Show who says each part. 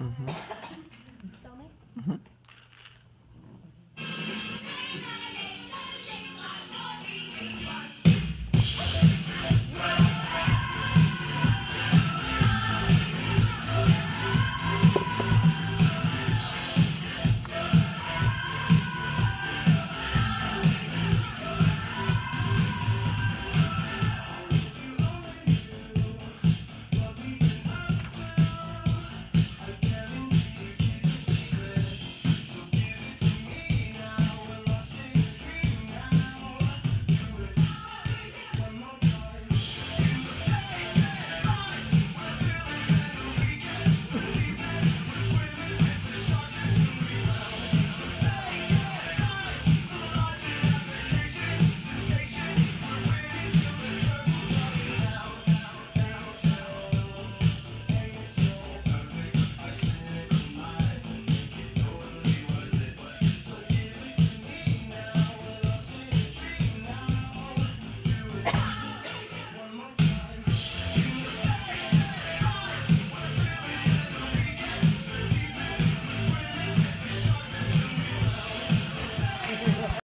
Speaker 1: Mm-hmm.